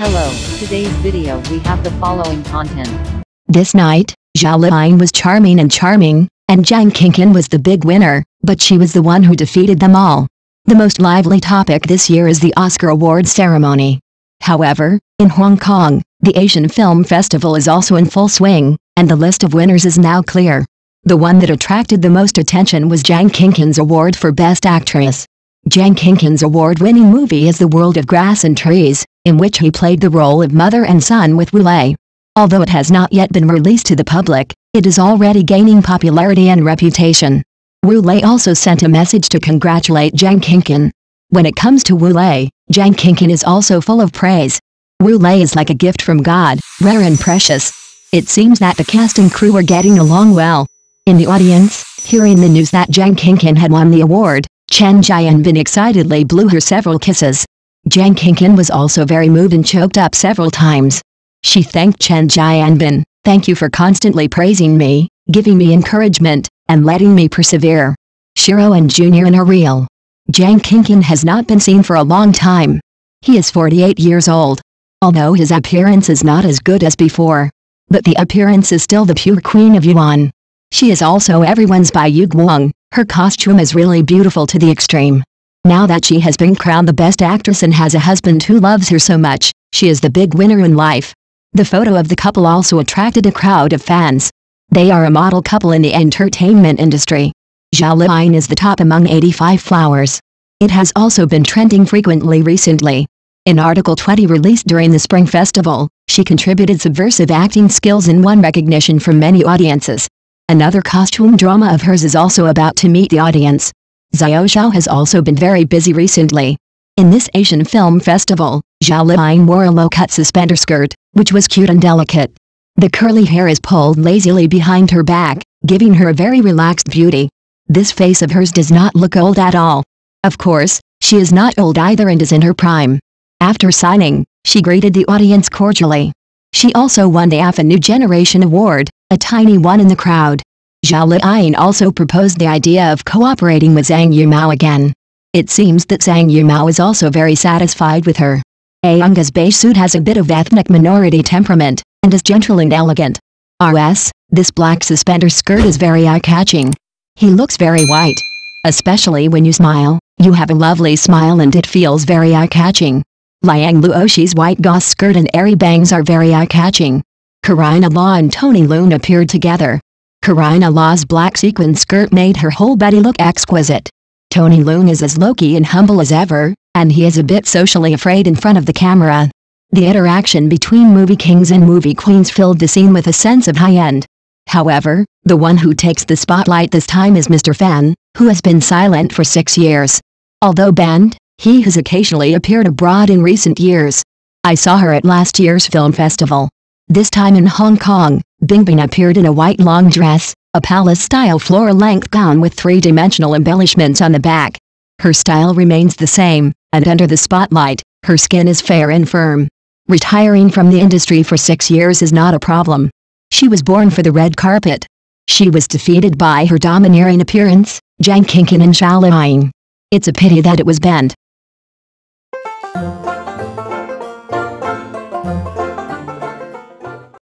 Hello, today's video we have the following content. This night, Zhao Liying was charming and charming, and Jiang Qinqin was the big winner, but she was the one who defeated them all. The most lively topic this year is the Oscar award ceremony. However, in Hong Kong, the Asian Film Festival is also in full swing, and the list of winners is now clear. The one that attracted the most attention was Jiang Qinqin's award for Best Actress. Jiang Qinqin's award-winning movie is The World of Grass and Trees, in which he played the role of mother and son with Wu Lei. Although it has not yet been released to the public, it is already gaining popularity and reputation. Wu Lei also sent a message to congratulate Jiang Qinqin. When it comes to Wu Lei, Jiang Qinqin is also full of praise. Wu Lei is like a gift from God, rare and precious. It seems that the cast and crew are getting along well. In the audience, hearing the news that Jiang Qinqin had won the award, Chen Jianbin excitedly blew her several kisses. Jiang Qinqin was also very moved and choked up several times. She thanked Chen Jianbin, thank you for constantly praising me, giving me encouragement, and letting me persevere. Shiro and Junior are real. Jiang Qinqin has not been seen for a long time. He is 48 years old. Although his appearance is not as good as before. But the appearance is still the pure queen of Yuan. She is also everyone's Bai Yu Guang. Her costume is really beautiful to the extreme. Now that she has been crowned the best actress and has a husband who loves her so much, she is the big winner in life. The photo of the couple also attracted a crowd of fans. They are a model couple in the entertainment industry. Zhao Liying is the top among 85 flowers. It has also been trending frequently recently. In Article 20 released during the Spring Festival, she contributed subversive acting skills and won recognition from many audiences. Another costume drama of hers is also about to meet the audience. Xiao Xiao has also been very busy recently. In this Asian Film Festival, Zhao Liying wore a low-cut suspender skirt, which was cute and delicate. The curly hair is pulled lazily behind her back, giving her a very relaxed beauty. This face of hers does not look old at all. Of course, she is not old either and is in her prime. After signing, she greeted the audience cordially. She also won the AFA New Generation Award, a tiny one in the crowd. Zhao Liying also proposed the idea of cooperating with Zhang Yimou again. It seems that Zhang Yimou is also very satisfied with her. Ayunga's beige suit has a bit of ethnic minority temperament, and is gentle and elegant. R.S., this black suspender skirt is very eye-catching. He looks very white. Especially when you smile, you have a lovely smile and it feels very eye-catching. Liang Luoshi's white gauze skirt and airy bangs are very eye-catching. Carina Lau and Tony Leung appeared together. Carina Lau's black sequin skirt made her whole body look exquisite. Tony Leung is as low-key and humble as ever, and he is a bit socially afraid in front of the camera. The interaction between movie kings and movie queens filled the scene with a sense of high-end. However, the one who takes the spotlight this time is Mr. Fan, who has been silent for six years. Although banned, he has occasionally appeared abroad in recent years. I saw her at last year's film festival. This time in Hong Kong, Bingbing appeared in a white long dress, a palace-style floor-length gown with three-dimensional embellishments on the back. Her style remains the same, and under the spotlight, her skin is fair and firm. Retiring from the industry for six years is not a problem. She was born for the red carpet. She was defeated by her domineering appearance, Jiang Qinqin and Liang. It's a pity that it was banned.